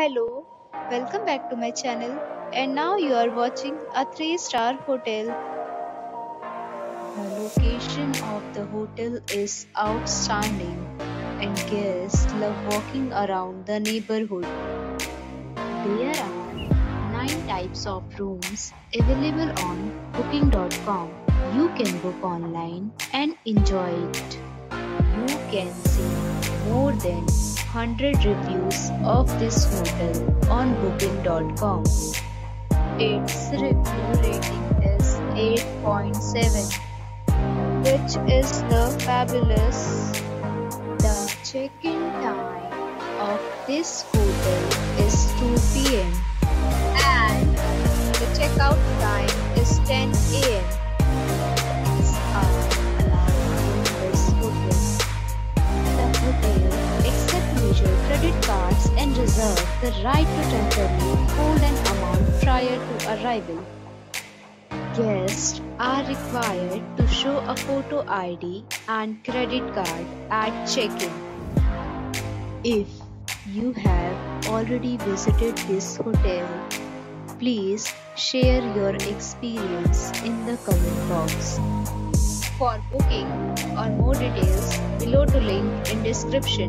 Hello, welcome back to my channel. And now you are watching a 3 star hotel. The location of the hotel is outstanding and guests love walking around the neighborhood. There are 9 types of rooms available on booking.com. You can book online and enjoy it. You can see more than 100 reviews of this hotel on booking.com. Its review rating is 8.7, which is the fabulous. The check-in time of this hotel is 2 p.m. credit cards and reserve the right to temporarily hold an amount prior to arrival. Guests are required to show a photo ID and credit card at check-in. If you have already visited this hotel, please share your experience in the comment box. For booking or more details, below to link in description.